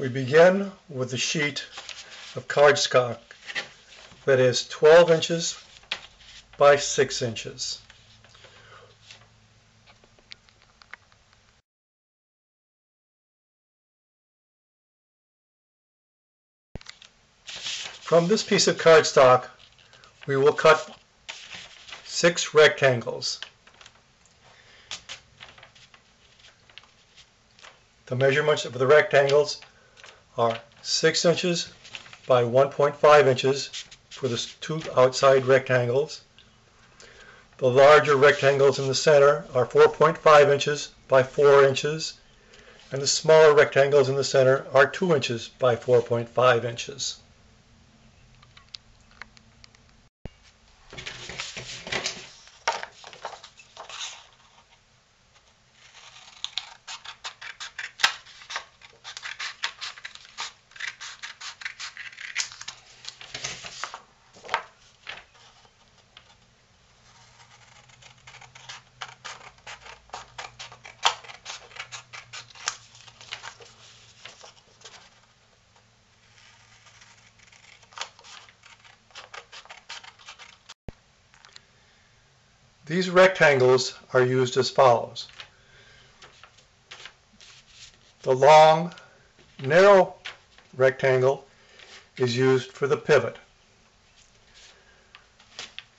We begin with a sheet of cardstock that is 12 inches by 6 inches. From this piece of cardstock, we will cut six rectangles. The measurements of the rectangles are 6 inches by 1.5 inches for the two outside rectangles. The larger rectangles in the center are 4.5 inches by 4 inches, and the smaller rectangles in the center are 2 inches by 4.5 inches. These rectangles are used as follows. The long, narrow rectangle is used for the pivot.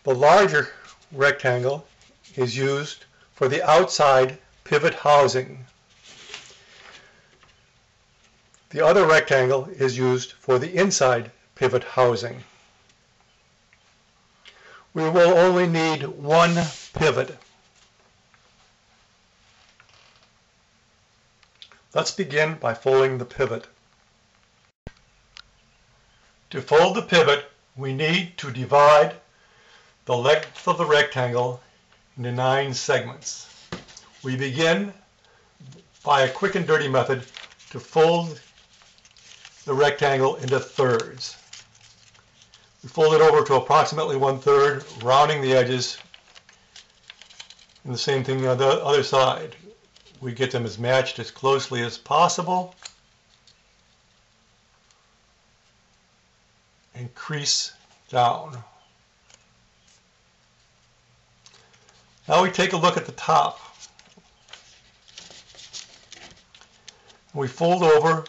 The larger rectangle is used for the outside pivot housing. The other rectangle is used for the inside pivot housing we will only need one pivot. Let's begin by folding the pivot. To fold the pivot, we need to divide the length of the rectangle into nine segments. We begin by a quick and dirty method to fold the rectangle into thirds. We fold it over to approximately one third, rounding the edges. And the same thing on the other side. We get them as matched as closely as possible. And crease down. Now we take a look at the top. We fold over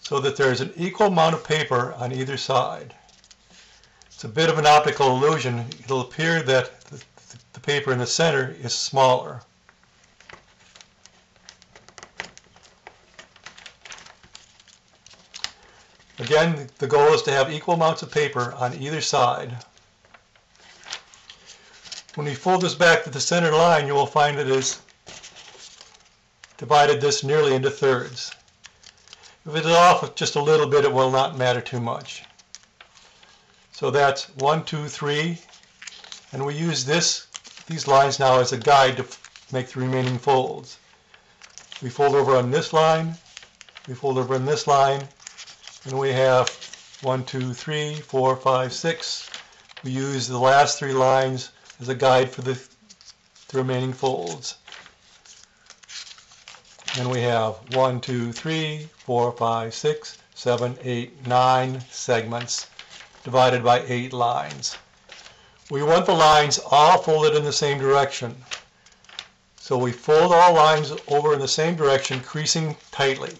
so that there is an equal amount of paper on either side. It's a bit of an optical illusion. It'll appear that the, the paper in the center is smaller. Again, the goal is to have equal amounts of paper on either side. When we fold this back to the center line, you will find it is divided this nearly into thirds. If it is off just a little bit, it will not matter too much. So that's one, two, three. And we use this, these lines now as a guide to make the remaining folds. We fold over on this line, we fold over on this line, and we have one, two, three, four, five, six. We use the last three lines as a guide for the, the remaining folds. And we have one, two, three, four, five, six, seven, eight, nine segments divided by eight lines. We want the lines all folded in the same direction. So we fold all lines over in the same direction, creasing tightly.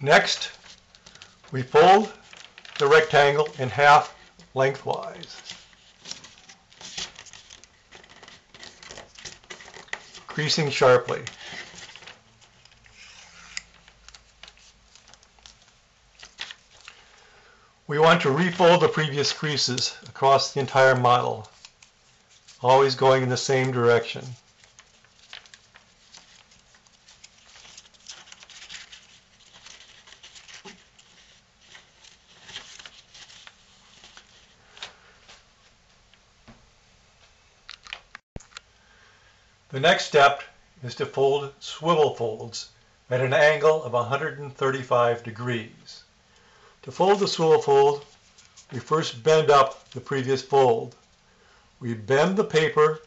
Next, we fold the rectangle in half lengthwise. Creasing sharply. We want to refold the previous creases across the entire model, always going in the same direction. The next step is to fold swivel folds at an angle of 135 degrees. To fold the swivel fold, we first bend up the previous fold. We bend the paper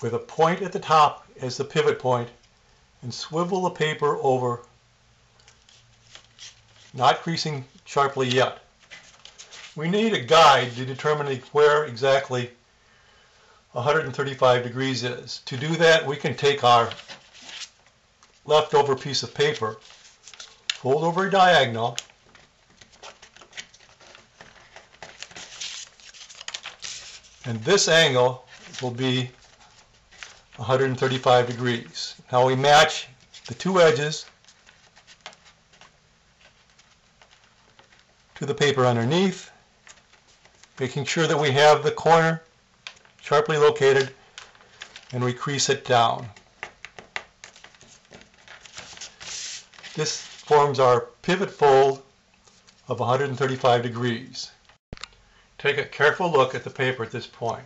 with a point at the top as the pivot point and swivel the paper over, not creasing sharply yet. We need a guide to determine where exactly 135 degrees is. To do that, we can take our leftover piece of paper, fold over a diagonal, and this angle will be 135 degrees. Now we match the two edges to the paper underneath, making sure that we have the corner sharply located and we crease it down. This forms our pivot fold of 135 degrees. Take a careful look at the paper at this point.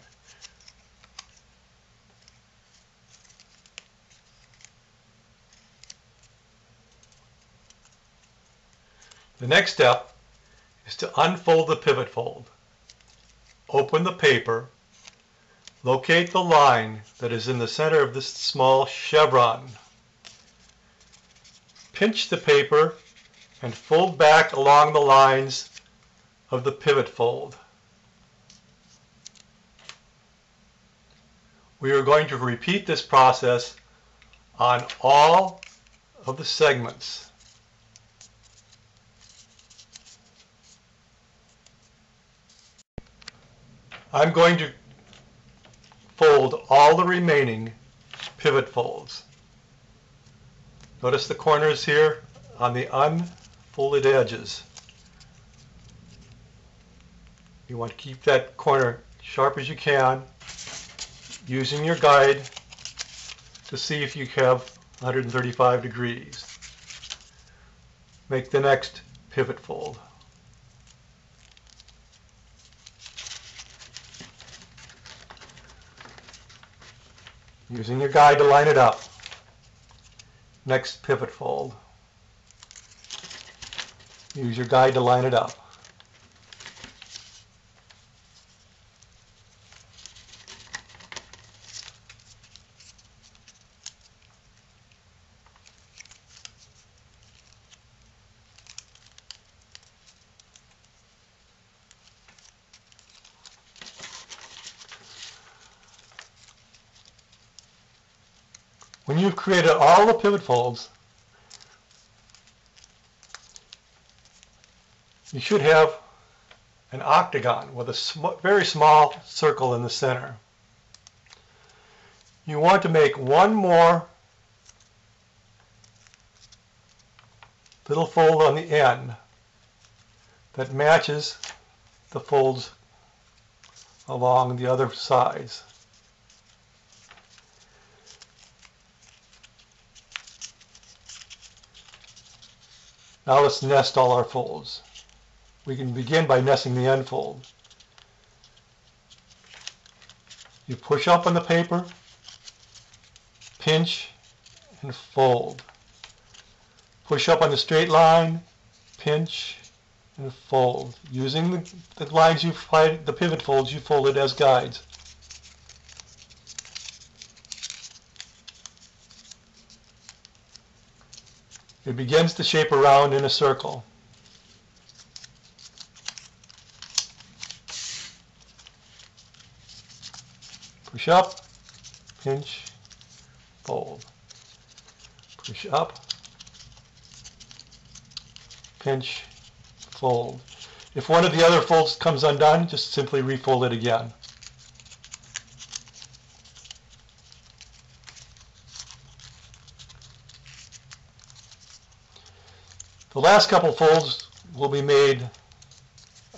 The next step is to unfold the pivot fold. Open the paper Locate the line that is in the center of this small chevron. Pinch the paper and fold back along the lines of the pivot fold. We are going to repeat this process on all of the segments. I'm going to fold all the remaining pivot folds. Notice the corners here on the unfolded edges. You want to keep that corner sharp as you can, using your guide to see if you have 135 degrees. Make the next pivot fold. Using your guide to line it up. Next pivot fold. Use your guide to line it up. You've created all the pivot folds, you should have an octagon with a sm very small circle in the center. You want to make one more little fold on the end that matches the folds along the other sides. Now let's nest all our folds. We can begin by nesting the end fold. You push up on the paper, pinch, and fold. Push up on the straight line, pinch, and fold. Using the, the lines you find, the pivot folds you folded as guides. It begins to shape around in a circle. Push up, pinch, fold. Push up, pinch, fold. If one of the other folds comes undone, just simply refold it again. The last couple folds will be made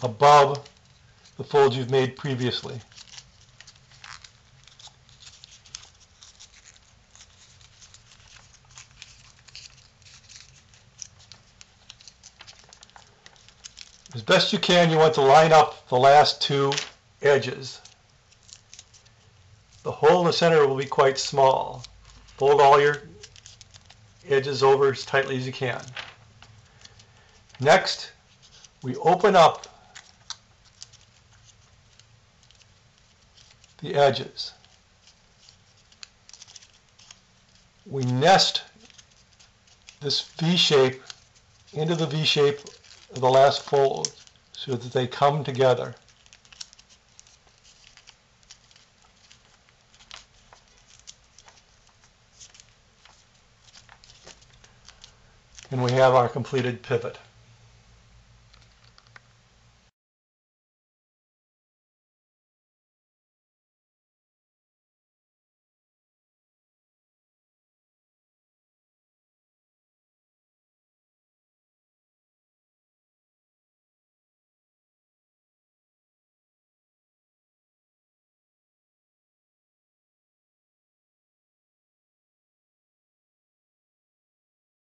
above the folds you've made previously. As best you can, you want to line up the last two edges. the hole in the center will be quite small. Fold all your edges over as tightly as you can. Next, we open up the edges. We nest this V shape into the V shape of the last fold so that they come together. And we have our completed pivot.